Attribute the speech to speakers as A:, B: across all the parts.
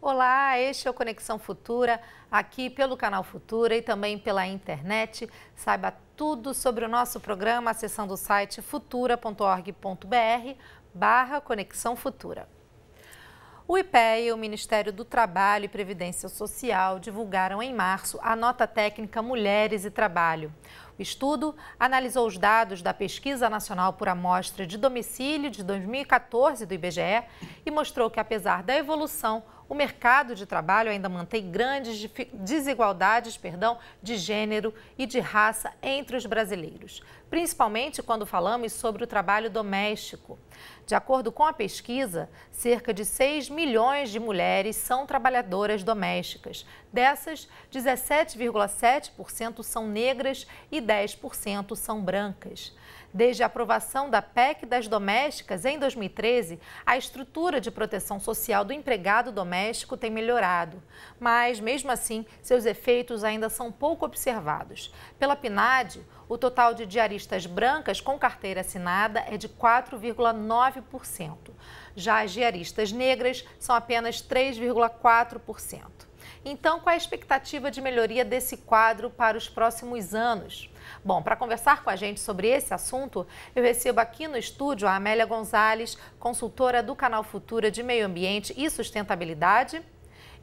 A: Olá, este é o Conexão Futura, aqui pelo canal Futura e também pela internet. Saiba tudo sobre o nosso programa acessando o site futura.org.br barra Conexão Futura. O IPEA e o Ministério do Trabalho e Previdência Social divulgaram em março a nota técnica Mulheres e Trabalho. O estudo analisou os dados da Pesquisa Nacional por Amostra de Domicílio de 2014 do IBGE e mostrou que, apesar da evolução, o mercado de trabalho ainda mantém grandes desigualdades perdão, de gênero e de raça entre os brasileiros, principalmente quando falamos sobre o trabalho doméstico. De acordo com a pesquisa, cerca de 6 milhões de mulheres são trabalhadoras domésticas. Dessas, 17,7% são negras e 10% são brancas. Desde a aprovação da PEC das domésticas em 2013, a estrutura de proteção social do empregado doméstico tem melhorado. Mas, mesmo assim, seus efeitos ainda são pouco observados. Pela PNAD, o total de diaristas brancas com carteira assinada é de 4,9%. Já as diaristas negras são apenas 3,4%. Então, qual é a expectativa de melhoria desse quadro para os próximos anos? Bom, para conversar com a gente sobre esse assunto, eu recebo aqui no estúdio a Amélia Gonzalez, consultora do Canal Futura de Meio Ambiente e Sustentabilidade,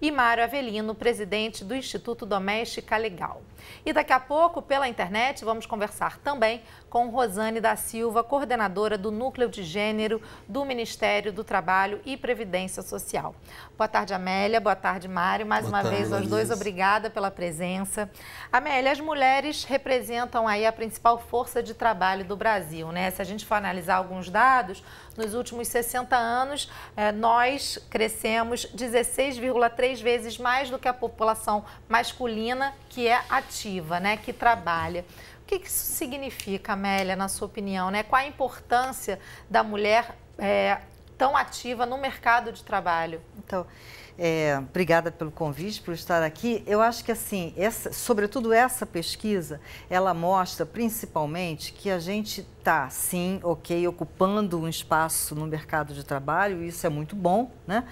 A: e Mário Avelino, presidente do Instituto Doméstica Legal. E daqui a pouco, pela internet, vamos conversar também com Rosane da Silva, coordenadora do Núcleo de Gênero do Ministério do Trabalho e Previdência Social. Boa tarde, Amélia. Boa tarde, Mário. Mais Boa uma tarde, vez aos dois, obrigada pela presença. Amélia, as mulheres representam aí a principal força de trabalho do Brasil, né? Se a gente for analisar alguns dados, nos últimos 60 anos, eh, nós crescemos 16,3 vezes mais do que a população masculina que é ativa, né? Que trabalha. O que isso significa, Amélia, na sua opinião? Né? Qual a importância da mulher é, tão ativa no mercado de trabalho?
B: Então, é, obrigada pelo convite, por estar aqui. Eu acho que, assim, essa, sobretudo essa pesquisa, ela mostra principalmente que a gente está, sim, ok, ocupando um espaço no mercado de trabalho, isso é muito bom, né?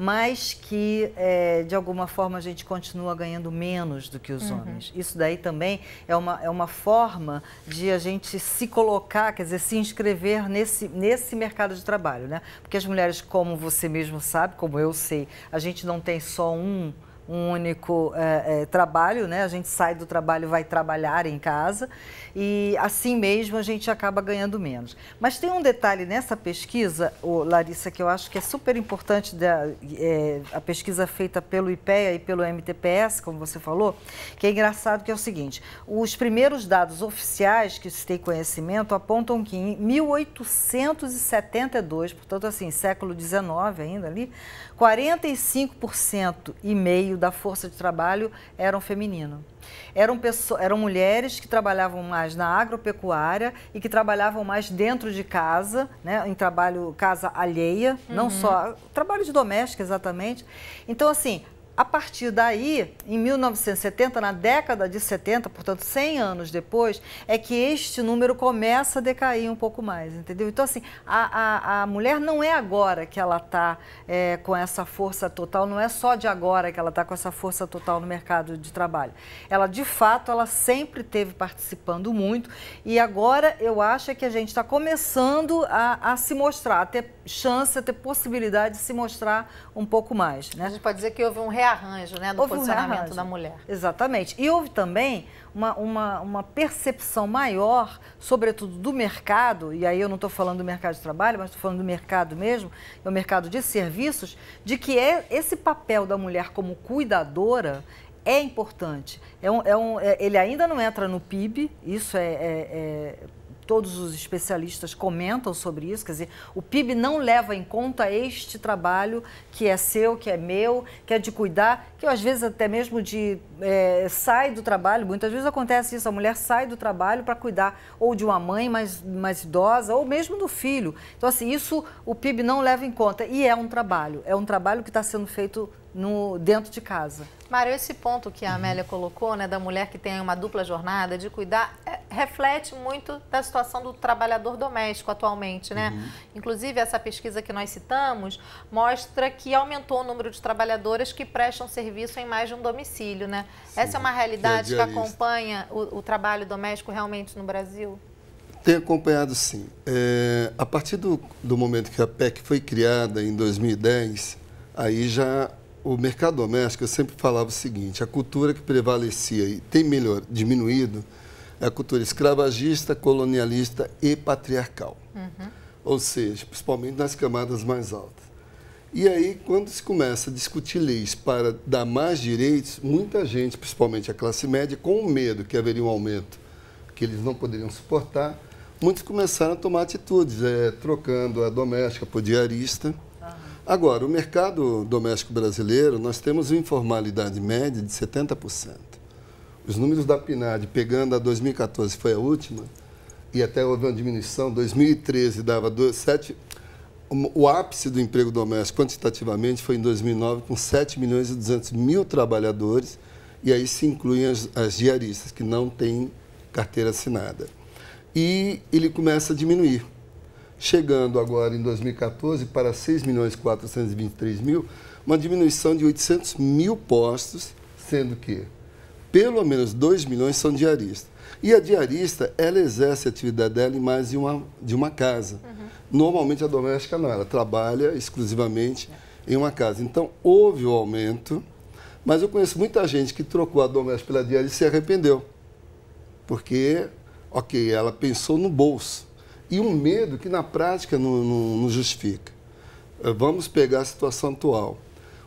B: mas que, é, de alguma forma, a gente continua ganhando menos do que os uhum. homens. Isso daí também é uma, é uma forma de a gente se colocar, quer dizer, se inscrever nesse, nesse mercado de trabalho, né? Porque as mulheres, como você mesmo sabe, como eu sei, a gente não tem só um um único é, é, trabalho, né? A gente sai do trabalho, vai trabalhar em casa e assim mesmo a gente acaba ganhando menos. Mas tem um detalhe nessa pesquisa, Larissa, que eu acho que é super importante, da, é, a pesquisa feita pelo IPEA e pelo MTPS, como você falou, que é engraçado que é o seguinte, os primeiros dados oficiais que se tem conhecimento apontam que em 1872, portanto assim, século XIX ainda ali, 45% e meio da força de trabalho eram feminino. Eram, pessoas, eram mulheres que trabalhavam mais na agropecuária e que trabalhavam mais dentro de casa, né, em trabalho casa alheia, uhum. não só trabalho de doméstica exatamente. Então assim, a partir daí, em 1970, na década de 70, portanto 100 anos depois, é que este número começa a decair um pouco mais, entendeu? Então, assim, a, a, a mulher não é agora que ela está é, com essa força total, não é só de agora que ela está com essa força total no mercado de trabalho. Ela, de fato, ela sempre teve participando muito e agora eu acho que a gente está começando a, a se mostrar, a ter chance, a ter possibilidade de se mostrar um pouco mais. Né?
A: A gente pode dizer que houve um rearranjo né, do houve posicionamento um da mulher.
B: Exatamente. E houve também uma, uma, uma, percepção maior, sobretudo do mercado, e aí eu não estou falando do mercado de trabalho, mas estou falando do mercado mesmo, é o mercado de serviços, de que é esse papel da mulher como cuidadora é importante. É um, é um, é, ele ainda não entra no PIB, isso é, é, é todos os especialistas comentam sobre isso, quer dizer, o PIB não leva em conta este trabalho que é seu, que é meu, que é de cuidar, que às vezes até mesmo de é, sai do trabalho, muitas vezes acontece isso, a mulher sai do trabalho para cuidar ou de uma mãe mais, mais idosa ou mesmo do filho. Então, assim, isso o PIB não leva em conta e é um trabalho, é um trabalho que está sendo feito no, dentro de casa.
A: Mário, esse ponto que a Amélia colocou, né, da mulher que tem uma dupla jornada de cuidar, é, reflete muito da situação do trabalhador doméstico atualmente, né? Uhum. Inclusive, essa pesquisa que nós citamos mostra que aumentou o número de trabalhadoras que prestam serviço em mais de um domicílio, né? Sim, essa é uma realidade que, é que acompanha o, o, trabalho doméstico realmente no Brasil?
C: Tem acompanhado sim. É, a partir do, do momento que a PEC foi criada em 2010, aí já o mercado doméstico, eu sempre falava o seguinte, a cultura que prevalecia e tem melhor, diminuído é a cultura escravagista, colonialista e patriarcal. Uhum. Ou seja, principalmente nas camadas mais altas. E aí, quando se começa a discutir leis para dar mais direitos, muita gente, principalmente a classe média, com o medo que haveria um aumento que eles não poderiam suportar, muitos começaram a tomar atitudes, é, trocando a doméstica por diarista, Agora, o mercado doméstico brasileiro, nós temos uma informalidade média de 70%. Os números da PNAD, pegando a 2014, foi a última, e até houve uma diminuição, 2013 dava 7, o ápice do emprego doméstico quantitativamente foi em 2009, com 7 milhões e 200 mil trabalhadores, e aí se incluem as, as diaristas, que não têm carteira assinada. E ele começa a diminuir chegando agora em 2014 para 6 milhões 423 mil, uma diminuição de 800 mil postos, sendo que pelo menos 2 milhões são diaristas. E a diarista, ela exerce a atividade dela em mais de uma, de uma casa. Uhum. Normalmente a doméstica não, ela trabalha exclusivamente em uma casa. Então houve o aumento, mas eu conheço muita gente que trocou a doméstica pela diarista e se arrependeu. Porque, ok, ela pensou no bolso e um medo que na prática não, não, não justifica. Eh, vamos pegar a situação atual.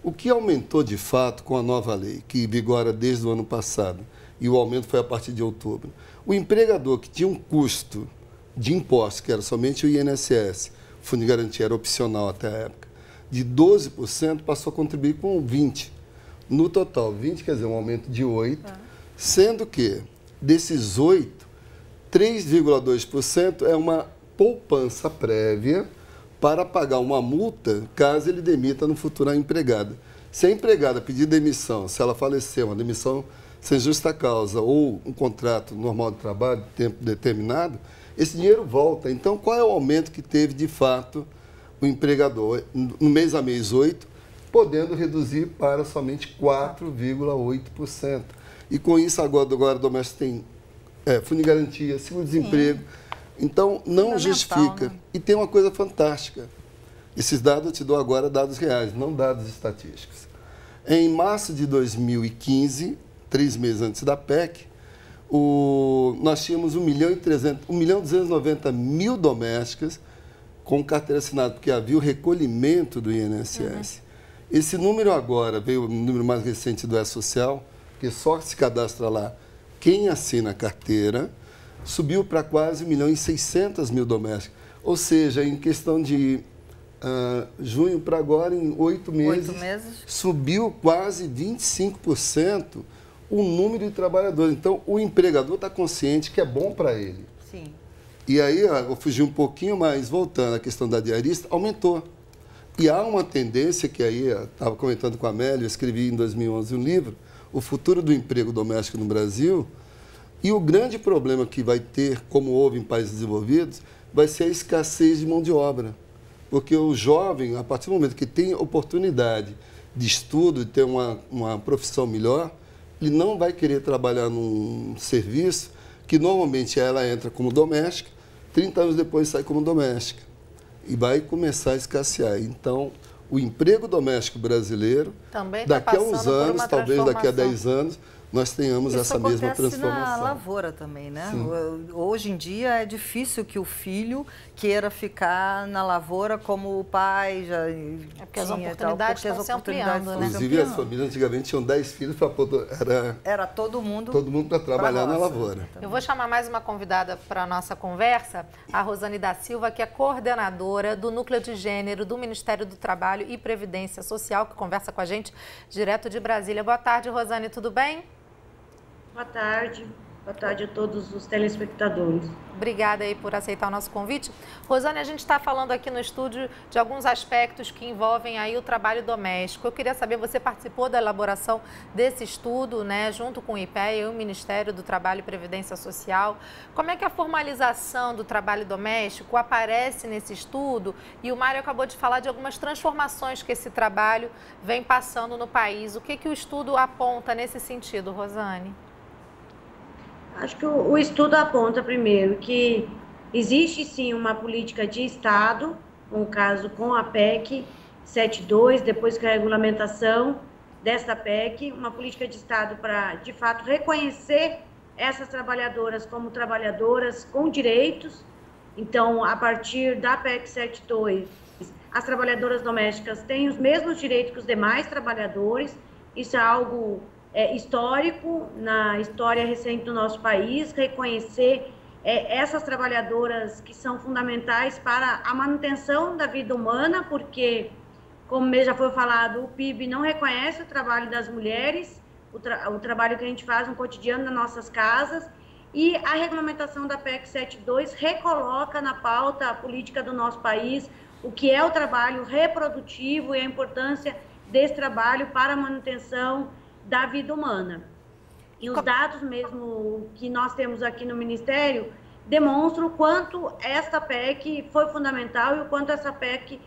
C: O que aumentou de fato com a nova lei, que vigora desde o ano passado, e o aumento foi a partir de outubro? O empregador que tinha um custo de impostos, que era somente o INSS, o Fundo de Garantia era opcional até a época, de 12% passou a contribuir com 20%. No total, 20 quer dizer um aumento de 8%, ah. sendo que desses 8%, 3,2% é uma poupança prévia para pagar uma multa caso ele demita no futuro a empregada. Se a empregada pedir demissão, se ela falecer, uma demissão sem justa causa ou um contrato normal de trabalho de tempo determinado, esse dinheiro volta. Então, qual é o aumento que teve de fato o empregador no mês a mês 8, podendo reduzir para somente 4,8%. E com isso agora, agora o doméstico tem é, fundo de garantia, seguro-desemprego. Então, não justifica. Né? E tem uma coisa fantástica. Esses dados eu te dou agora dados reais, não dados estatísticos. Em março de 2015, três meses antes da PEC, o, nós tínhamos 1 milhão e 300, 1 milhão e 290 mil domésticas com carteira assinada, porque havia o recolhimento do INSS. Uhum. Esse número agora, veio o número mais recente do E-Social, que só se cadastra lá quem assina a carteira subiu para quase 1 milhão e 600 mil domésticos. Ou seja, em questão de uh, junho para agora, em oito meses, meses, subiu quase 25% o número de trabalhadores. Então, o empregador está consciente que é bom para ele. Sim. E aí, eu fugi um pouquinho, mas voltando à questão da diarista, aumentou. E há uma tendência que aí, estava comentando com a Amélia, eu escrevi em 2011 um livro, o futuro do emprego doméstico no Brasil. E o grande problema que vai ter, como houve em países desenvolvidos, vai ser a escassez de mão de obra. Porque o jovem, a partir do momento que tem oportunidade de estudo, de ter uma, uma profissão melhor, ele não vai querer trabalhar num serviço que normalmente ela entra como doméstica, 30 anos depois sai como doméstica. E vai começar a escassear. Então, o emprego doméstico brasileiro, Também tá daqui a uns anos, talvez daqui a 10 anos, nós tenhamos
B: Isso
C: essa mesma transformação.
B: na lavoura também, né? Sim. Hoje em dia é difícil que o filho queira ficar na lavoura como o pai já é
A: porque as oportunidades tal, porque as oportunidades
C: ampliando, né? Inclusive as famílias antigamente tinham 10 filhos para poder era
B: era todo mundo
C: todo mundo para trabalhar na lavoura.
A: Eu vou chamar mais uma convidada para a nossa conversa, a Rosane da Silva, que é coordenadora do Núcleo de Gênero do Ministério do Trabalho e Previdência Social, que conversa com a gente direto de Brasília. Boa tarde, Rosane, tudo bem?
D: Boa tarde. Boa tarde a todos os telespectadores.
A: Obrigada aí por aceitar o nosso convite. Rosane, a gente está falando aqui no estúdio de alguns aspectos que envolvem aí o trabalho doméstico. Eu queria saber, você participou da elaboração desse estudo, né, junto com o IPEA e o Ministério do Trabalho e Previdência Social. Como é que a formalização do trabalho doméstico aparece nesse estudo? E o Mário acabou de falar de algumas transformações que esse trabalho vem passando no país. O que, que o estudo aponta nesse sentido, Rosane?
D: Acho que o, o estudo aponta primeiro que existe sim uma política de Estado, um caso com a PEC 72, depois com a regulamentação dessa PEC, uma política de Estado para, de fato, reconhecer essas trabalhadoras como trabalhadoras com direitos. Então, a partir da PEC 72, as trabalhadoras domésticas têm os mesmos direitos que os demais trabalhadores. Isso é algo é, histórico na história recente do nosso país, reconhecer é, essas trabalhadoras que são fundamentais para a manutenção da vida humana, porque, como já foi falado, o PIB não reconhece o trabalho das mulheres, o, tra o trabalho que a gente faz no cotidiano das nossas casas, e a regulamentação da PEC 72 recoloca na pauta a política do nosso país o que é o trabalho reprodutivo e a importância desse trabalho para a manutenção da vida humana. E os dados mesmo que nós temos aqui no Ministério demonstram o quanto esta PEC foi fundamental e o quanto essa PEC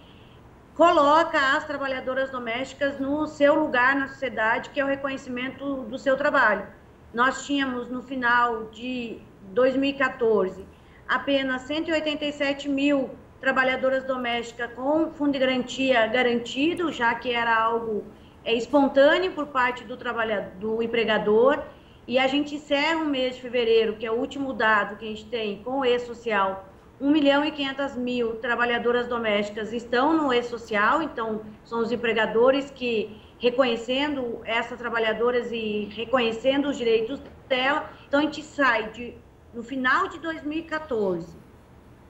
D: coloca as trabalhadoras domésticas no seu lugar na sociedade, que é o reconhecimento do seu trabalho. Nós tínhamos no final de 2014 apenas 187 mil trabalhadoras domésticas com fundo de garantia garantido, já que era algo é espontâneo por parte do trabalhador, do empregador, e a gente encerra o mês de fevereiro, que é o último dado que a gente tem com o E-Social, 1 milhão e 500 mil trabalhadoras domésticas estão no E-Social, então são os empregadores que, reconhecendo essas trabalhadoras e reconhecendo os direitos dela, então a gente sai de, no final de 2014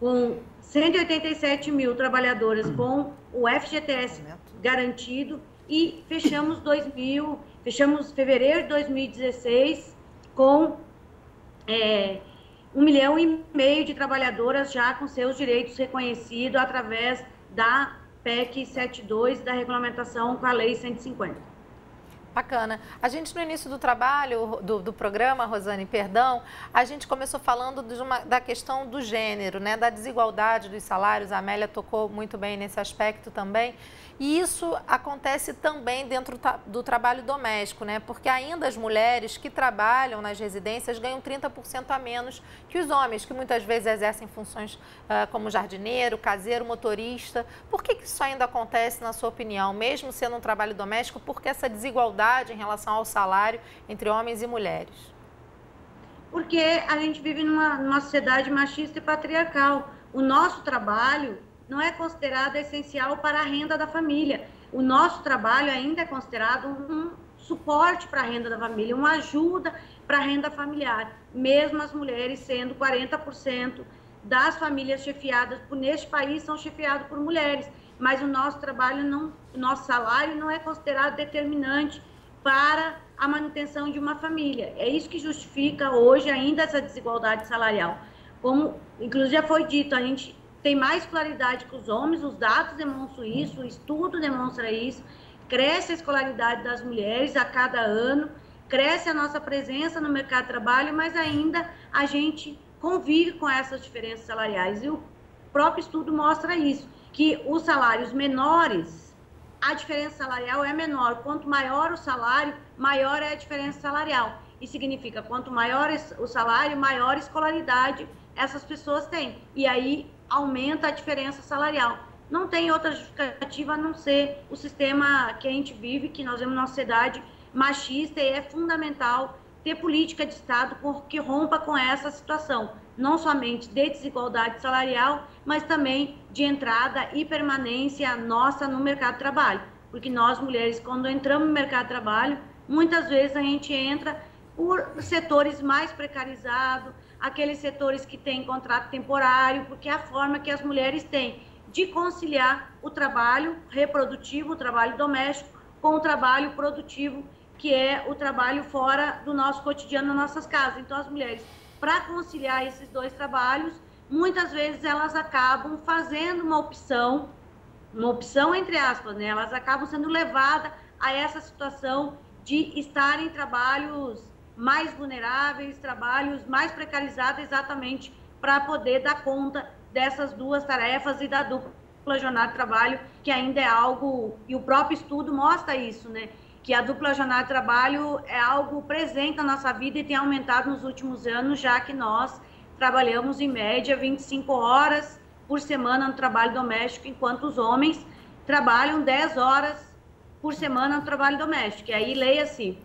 D: com 187 mil trabalhadoras com o FGTS garantido e fechamos 2000, fechamos fevereiro de 2016 com é, um milhão e meio de trabalhadoras já com seus direitos reconhecidos através da PEC 72 da regulamentação com a Lei 150.
A: Bacana. A gente, no início do trabalho, do, do programa, Rosane, perdão, a gente começou falando uma, da questão do gênero, né, da desigualdade dos salários. A Amélia tocou muito bem nesse aspecto também. E isso acontece também dentro do trabalho doméstico, né? Porque ainda as mulheres que trabalham nas residências ganham 30% a menos que os homens, que muitas vezes exercem funções uh, como jardineiro, caseiro, motorista. Por que, isso ainda acontece, na sua opinião, mesmo sendo um trabalho doméstico? Por que essa desigualdade em relação ao salário entre homens e mulheres?
D: Porque a gente vive numa, numa sociedade machista e patriarcal. O nosso trabalho não é considerado essencial para a renda da família. O nosso trabalho ainda é considerado um suporte para a renda da família, uma ajuda para a renda familiar, mesmo as mulheres sendo 40% das famílias chefiadas por neste país são chefiadas por mulheres, mas o nosso trabalho não, o nosso salário não é considerado determinante para a manutenção de uma família. É isso que justifica hoje ainda essa desigualdade salarial. Como inclusive já foi dito, a gente tem mais claridade que os homens, os dados demonstram isso, o estudo demonstra isso. Cresce a escolaridade das mulheres a cada ano, cresce a nossa presença no mercado de trabalho, mas ainda a gente convive com essas diferenças salariais. E o próprio estudo mostra isso, que os salários menores, a diferença salarial é menor. Quanto maior o salário, maior é a diferença salarial. E significa, quanto maior o salário, maior escolaridade essas pessoas têm. E aí aumenta a diferença salarial. Não tem outra justificativa a não ser o sistema que a gente vive, que nós vemos na sociedade machista e é fundamental ter política de Estado que rompa com essa situação, não somente de desigualdade salarial, mas também de entrada e permanência nossa no mercado de trabalho. Porque nós, mulheres, quando entramos no mercado de trabalho, muitas vezes a gente entra por setores mais precarizados, aqueles setores que têm contrato temporário, porque é a forma que as mulheres têm de conciliar o trabalho reprodutivo, o trabalho doméstico, com o trabalho produtivo que é o trabalho fora do nosso cotidiano nas nossas casas. Então, as mulheres, para conciliar esses dois trabalhos, muitas vezes elas acabam fazendo uma opção, uma opção entre aspas, né? Elas acabam sendo levadas a essa situação de estar em trabalhos mais vulneráveis, trabalhos mais precarizados, exatamente para poder dar conta dessas duas tarefas e da dupla jornada de trabalho, que ainda é algo, e o próprio estudo mostra isso, né? Que a dupla jornada de trabalho é algo presente na nossa vida e tem aumentado nos últimos anos, já que nós trabalhamos em média 25 horas por semana no trabalho doméstico, enquanto os homens trabalham 10 horas por semana no trabalho doméstico. E aí leia-se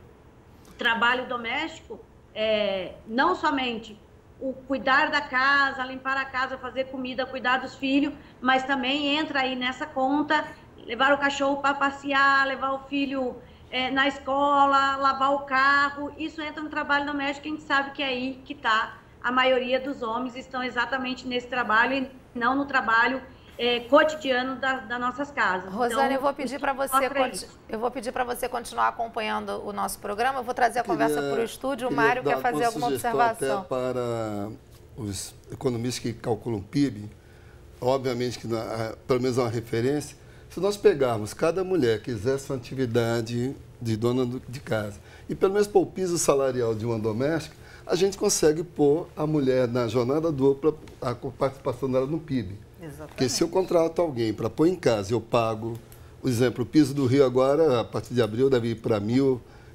D: trabalho doméstico, é, não somente o cuidar da casa, limpar a casa, fazer comida, cuidar dos filhos, mas também entra aí nessa conta levar o cachorro para passear, levar o filho é, na escola, lavar o carro. Isso entra no trabalho doméstico, a gente sabe que é aí que está a maioria dos homens estão exatamente nesse trabalho e não no trabalho é, cotidiano das, das, nossas casas.
A: Rosane, então, eu vou pedir para você eu vou pedir para você continuar acompanhando o nosso programa. Eu vou trazer a queria, conversa para o estúdio. O Mário quer fazer alguma observação.
C: Até para os economistas que calculam PIB, obviamente que na, pelo menos é uma referência. Se nós pegarmos cada mulher que exerce uma atividade de dona de casa e pelo menos pôr o piso salarial de uma doméstica, a gente consegue pôr a mulher na jornada dupla, a participação dela no PIB. Exatamente. Porque se eu contrato alguém para pôr em casa, eu pago, por exemplo, o piso do Rio agora, a partir de abril, deve ir para R$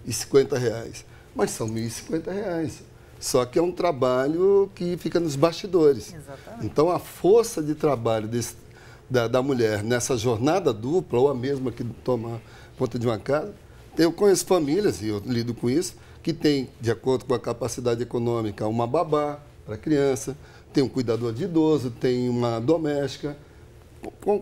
C: 1.050. Mas são R$ 1.050. Só que é um trabalho que fica nos bastidores. Exatamente. Então, a força de trabalho desse, da, da, mulher nessa jornada dupla, ou a mesma que toma conta de uma casa, eu conheço famílias, e eu lido com isso, que tem, de acordo com a capacidade econômica, uma babá para criança, tem um cuidador de idoso, tem uma doméstica.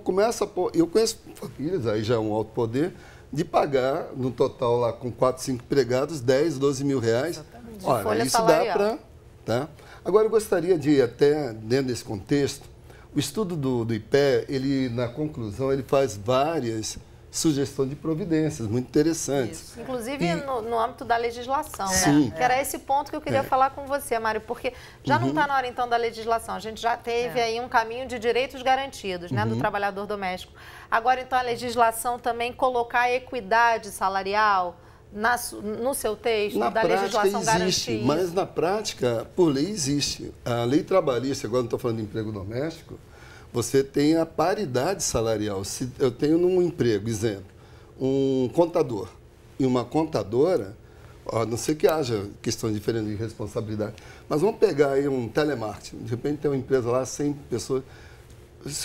C: Começa, eu conheço famílias, aí já é um alto poder, de pagar no total lá com 4, 5 empregados 10, 12 mil reais. Exatamente. Olha, isso salarial. dá para. Tá? Agora eu gostaria de até, dentro desse contexto, o estudo do, do IPE, ele, na conclusão, ele faz várias sugestão de providências, muito interessantes.
A: Isso. Inclusive e... no, no, âmbito da legislação, né? Sim. né? Que era esse ponto que eu queria é. falar com você, Mário, porque já uhum. não está na hora então da legislação. A gente já teve é. aí um caminho de direitos garantidos, né, do uhum. trabalhador doméstico. Agora então a legislação também colocar a equidade salarial na, no seu texto
C: na
A: da
C: legislação existe, Mas na prática, por lei existe. A lei trabalhista, agora não estou falando de emprego doméstico, você tem a paridade salarial. Se eu tenho num emprego, exemplo, um contador e uma contadora, a não sei que haja questões diferentes de responsabilidade, mas vamos pegar aí um telemarketing, de repente tem uma empresa lá, 100 pessoas,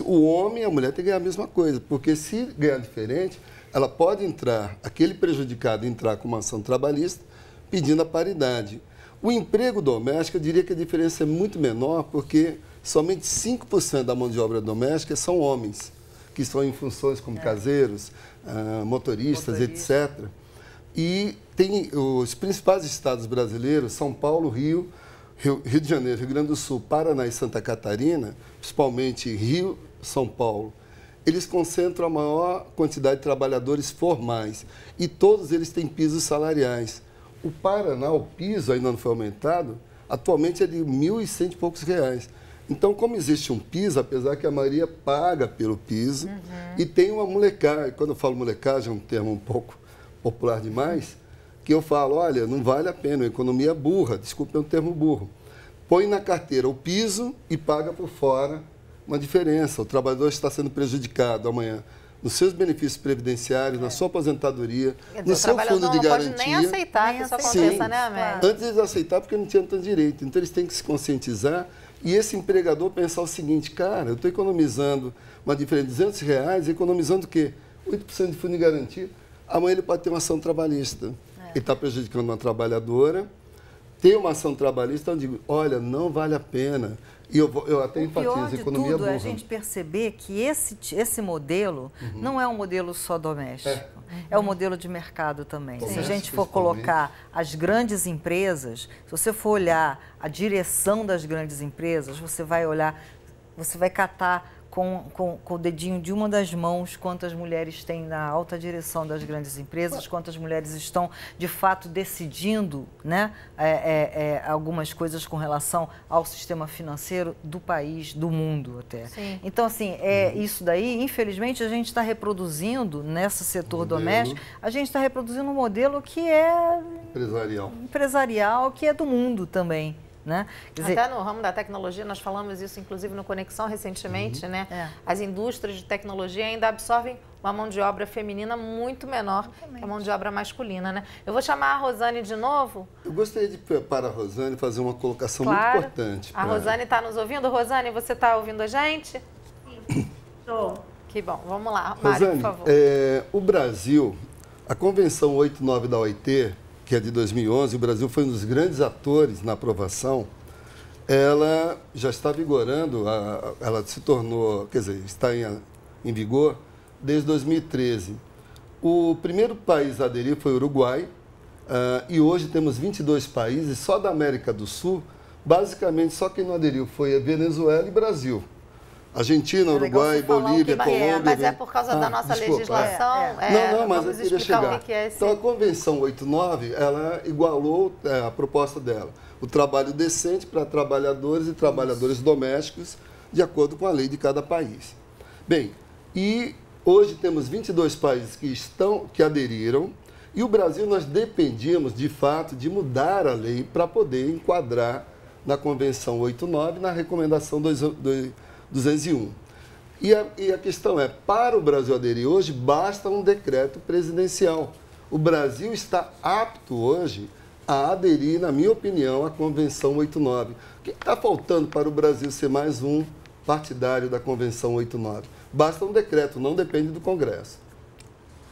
C: o homem e a mulher tem que ganhar a mesma coisa, porque se ganhar diferente, ela pode entrar, aquele prejudicado entrar com uma ação trabalhista pedindo a paridade. O emprego doméstico, eu diria que a diferença é muito menor, porque somente 5% da mão de obra doméstica são homens, que estão em funções como é. caseiros, uh, motoristas, Motorista. etc. E tem os principais estados brasileiros, São Paulo, Rio, Rio, Rio de Janeiro, Rio Grande do Sul, Paraná e Santa Catarina, principalmente Rio, São Paulo, eles concentram a maior quantidade de trabalhadores formais e todos eles têm pisos salariais. O Paraná, o piso ainda não foi aumentado, atualmente é de R$ 1.100 e poucos reais. Então, como existe um piso, apesar que a maioria paga pelo piso, uhum. e tem uma molecagem, quando eu falo molecagem, é um termo um pouco popular demais, que eu falo, olha, não vale a pena, a economia é burra, desculpe, é um termo burro. Põe na carteira o piso e paga por fora uma diferença. O trabalhador está sendo prejudicado amanhã nos seus benefícios previdenciários, é. na sua aposentadoria, dizer, no seu fundo de garantia. Não
A: pode nem aceitar nem que isso aconteça, né, Amélia?
C: Antes de aceitar, porque não tinha tanto direito. Então, eles têm que se conscientizar e esse empregador pensar o seguinte, cara, eu estou economizando uma diferença de 200 reais, economizando o quê? 8% de fundo de garantia. Amanhã ele pode ter uma ação trabalhista. É. Ele está prejudicando uma trabalhadora, tem uma ação trabalhista, eu digo, olha, não vale a pena. E eu, eu até o enfatizo, pior de economia tudo
B: é a gente perceber que esse, esse modelo uhum. não é um modelo só doméstico. É. É um modelo de mercado também. Se a gente for colocar as grandes empresas, se você for olhar a direção das grandes empresas, você vai olhar, você vai catar com, com, com, o dedinho de uma das mãos quantas mulheres têm na alta direção das grandes empresas, quantas mulheres estão de fato decidindo né, é, é, é, algumas coisas com relação ao sistema financeiro do país, do mundo até. Sim. Então, assim, é uhum. isso daí, infelizmente, a gente está reproduzindo nesse setor modelo. doméstico, a gente está reproduzindo um modelo que é
C: empresarial.
B: empresarial, que é do mundo também. Né?
A: Dizer, Até no ramo da tecnologia, nós falamos isso inclusive no Conexão recentemente, uhum. né? É. As indústrias de tecnologia ainda absorvem uma mão de obra feminina muito menor que a mão de obra masculina, né? Eu vou chamar a Rosane de novo.
C: Eu gostaria de, para a Rosane, fazer uma colocação claro. muito importante.
A: A Rosane está nos ouvindo? Rosane, você está ouvindo a gente?
D: Sim, estou.
A: Que bom, vamos lá. Mário, Rosane, por favor.
C: É, o Brasil, a Convenção 89 da OIT, que é de 2011, o Brasil foi um dos grandes atores na aprovação, ela já está vigorando, ela se tornou, quer dizer, está em, em vigor desde 2013. O primeiro país a aderir foi o Uruguai, uh, e hoje temos 22 países, só da América do Sul, basicamente só quem não aderiu foi a Venezuela e Brasil. Argentina, é Uruguai, Bolívia, é, Colômbia.
A: Mas é por causa ah, da nossa desculpa, legislação. É,
C: é. não, não, mas eu queria chegar. Que é então, a Convenção 89, ela igualou é, a proposta dela. O trabalho decente para trabalhadores e trabalhadores domésticos, de acordo com a lei de cada país. Bem, e hoje temos 22 países que estão, que aderiram, e o Brasil nós dependíamos, de fato, de mudar a lei para poder enquadrar na Convenção 89, na recomendação 2 201. E a, e a questão é, para o Brasil aderir hoje, basta um decreto presidencial. O Brasil está apto hoje a aderir, na minha opinião, à Convenção 89. O que está faltando para o Brasil ser mais um partidário da Convenção 89? Basta um decreto, não depende do Congresso.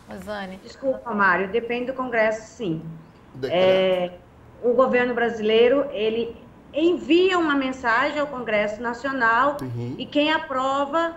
D: Rosane. Desculpa, Mário, depende do Congresso, sim. É, o governo brasileiro, ele envia uma mensagem ao Congresso Nacional uhum. e quem aprova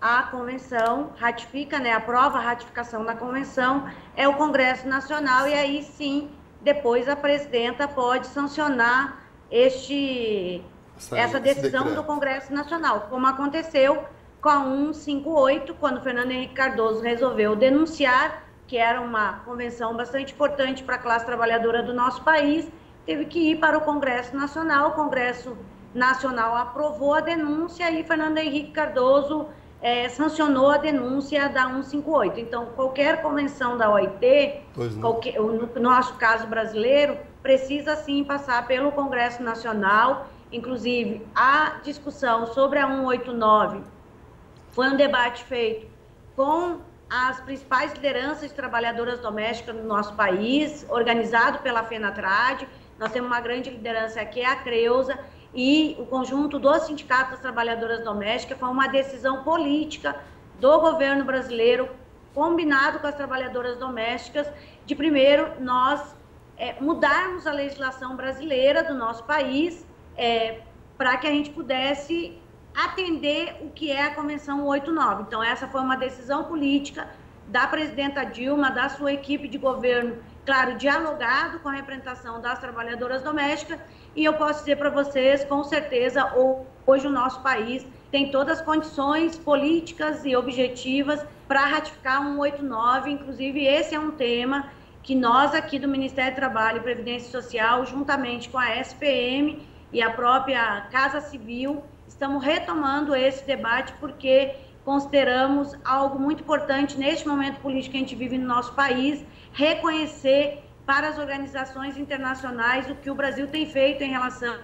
D: a convenção, ratifica, né, aprova a ratificação da convenção, é o Congresso Nacional, e aí sim, depois a presidenta pode sancionar este, essa, essa decisão do Congresso Nacional, como aconteceu com a 158, quando Fernando Henrique Cardoso resolveu denunciar que era uma convenção bastante importante para a classe trabalhadora do nosso país, teve que ir para o Congresso Nacional. O Congresso Nacional aprovou a denúncia e Fernando Henrique Cardoso é, sancionou a denúncia da 158. Então, qualquer convenção da OIT, qualquer, no nosso caso brasileiro, precisa sim passar pelo Congresso Nacional. Inclusive, a discussão sobre a 189 foi um debate feito com as principais lideranças trabalhadoras domésticas no nosso país, organizado pela FENATRAD, nós temos uma grande liderança aqui, é a Creuza, e o conjunto dos sindicatos das trabalhadoras domésticas foi uma decisão política do governo brasileiro, combinado com as trabalhadoras domésticas, de primeiro nós é, mudarmos a legislação brasileira do nosso país é, para que a gente pudesse atender o que é a Convenção 89. Então, essa foi uma decisão política da presidenta Dilma, da sua equipe de governo claro, dialogado com a representação das trabalhadoras domésticas, e eu posso dizer para vocês, com certeza, hoje o nosso país tem todas as condições políticas e objetivas para ratificar 189, inclusive esse é um tema que nós aqui do Ministério do Trabalho e Previdência Social, juntamente com a SPM e a própria Casa Civil, estamos retomando esse debate porque consideramos algo muito importante neste momento político que a gente vive no nosso país, reconhecer para as organizações internacionais o que o Brasil tem feito em relação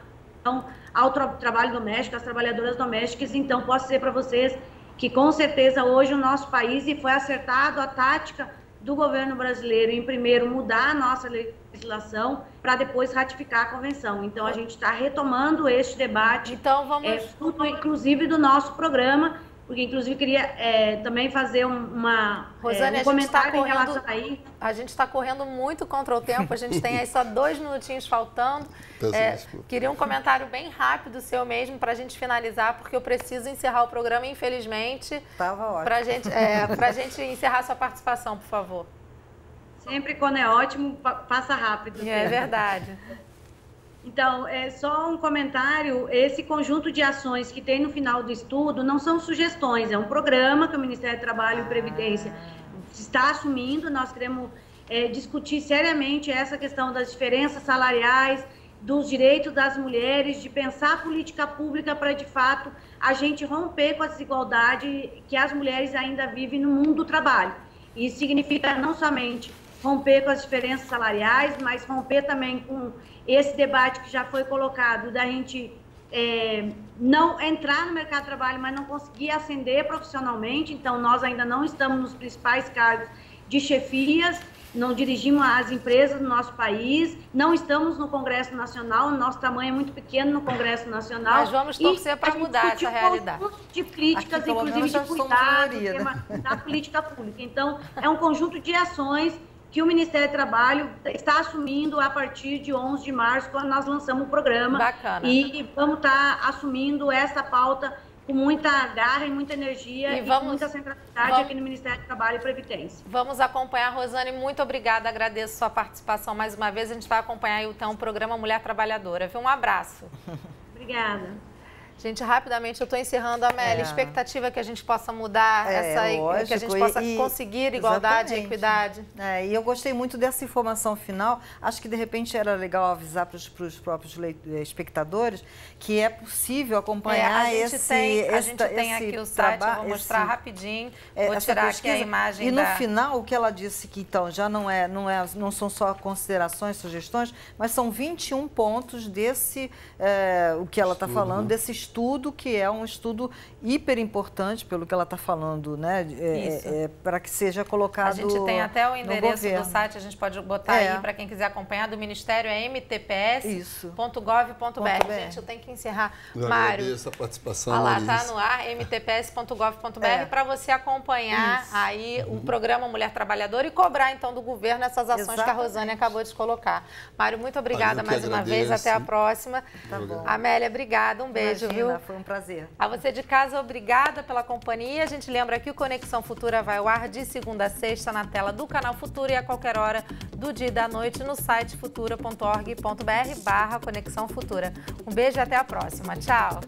D: ao tra trabalho doméstico, às trabalhadoras domésticas. Então, posso dizer para vocês que, com certeza, hoje o nosso país, e foi acertado a tática do governo brasileiro em primeiro mudar a nossa legislação para depois ratificar a convenção. Então, a gente está retomando este debate,
A: então, vamos...
D: é, fruto, inclusive, do nosso programa, porque inclusive queria é, também fazer uma
A: Rosane, é, um comentário tá correndo, em relação a isso. A gente está correndo muito contra o tempo, a gente tem aí só dois minutinhos faltando. É, queria um comentário bem rápido seu mesmo para a gente finalizar, porque eu preciso encerrar o programa, infelizmente.
B: Estava ótimo.
A: Para gente, é, a gente encerrar sua participação, por favor.
D: Sempre quando é ótimo, passa rápido.
A: É verdade.
D: Então, é só um comentário: esse conjunto de ações que tem no final do estudo não são sugestões, é um programa que o Ministério do Trabalho e Previdência está assumindo. Nós queremos é, discutir seriamente essa questão das diferenças salariais, dos direitos das mulheres, de pensar política pública para, de fato, a gente romper com a desigualdade que as mulheres ainda vivem no mundo do trabalho. Isso significa não somente romper com as diferenças salariais, mas romper também com esse debate que já foi colocado da gente é, não entrar no mercado de trabalho, mas não conseguir ascender profissionalmente. Então, nós ainda não estamos nos principais cargos de chefias, não dirigimos as empresas no nosso país, não estamos no Congresso Nacional, nosso tamanho é muito pequeno no Congresso Nacional.
A: Mas vamos torcer para mudar essa realidade.
D: De políticas, Aqui, inclusive de cuidado, tema da política pública. Então, é um conjunto de ações que o Ministério do Trabalho está assumindo a partir de 11 de março, quando nós lançamos o programa.
A: Bacana.
D: E vamos estar assumindo essa pauta com muita garra e muita energia e, vamos, e muita centralidade vamos, aqui no Ministério do Trabalho e Previdência.
A: Vamos acompanhar, Rosane, muito obrigada, agradeço sua participação mais uma vez. A gente vai acompanhar então o programa Mulher Trabalhadora. Um abraço.
D: Obrigada.
A: Gente, rapidamente, eu estou encerrando, Amélia. É. Expectativa que a gente possa mudar é, essa, lógico, que a gente possa e, conseguir igualdade e equidade.
B: É, e eu gostei muito dessa informação final. Acho que de repente era legal avisar para os próprios espectadores que é possível acompanhar
A: é,
B: a esse.
A: Tem,
B: a
A: gente tem aqui o site, eu vou mostrar esse, rapidinho. É, vou tirar pesquisa, aqui a imagem.
B: E
A: da...
B: no final, o que ela disse que então já não é, não é, não são só considerações, sugestões, mas são 21 pontos desse, é, o que ela está falando, desse estudo estudo que é um estudo hiper importante, pelo que ela está falando, né? É, é, é para que seja colocado. A
A: gente tem até o endereço do site, a gente pode botar é. aí para quem quiser acompanhar do Ministério, é mtps.gov.br. Gente, eu tenho que encerrar. Eu Mário.
C: Agradeço a participação.
A: Olha lá, tá no ar, mtps.gov.br, é. para você acompanhar Isso. aí uhum. o programa Mulher Trabalhadora e cobrar então do governo essas ações Exatamente. que a Rosane acabou de colocar. Mário, muito obrigada mais agradeço. uma vez, até a próxima. Tá bom. Amélia, obrigada, um beijo, Imagina. Viu?
B: foi um prazer.
A: A você de casa, obrigada pela companhia. A gente lembra que o Conexão Futura vai ao ar de segunda a sexta na tela do canal Futura e a qualquer hora do dia e da noite no site futura.org.br barra Conexão Futura. Um beijo e até a próxima. Tchau!